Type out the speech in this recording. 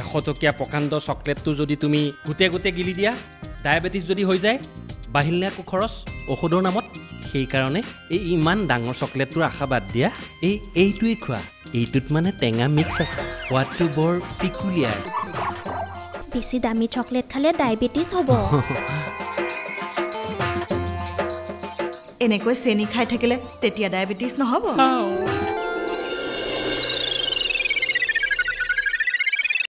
এশ টকীয়া প্ৰকাণ্ড চকলেটটো যদি তুমি গোটে গোটে গিলি দিয়া ডায়েবেটিছ যদি হৈ যায় বাঢ়িল নে আকৌ খৰচ? ঔষধৰ নামত? সেইকাৰণে এই ইমান ডাঙৰ চকলেটটোৰ আশা বাদ দিয়া। এই এইটোৱেই খোৱা। এইটোত মানে টেঙা মিক্স আছে। সোৱাদটো বৰ পিকুলিয়াৰ। বেছি দামী চকলেট খালে ডায়েবেটিছ হ'ব। এনেকৈ চেনি খাই থাকিলে তেতিয়া ডায়েবেটিছ নহ'ব।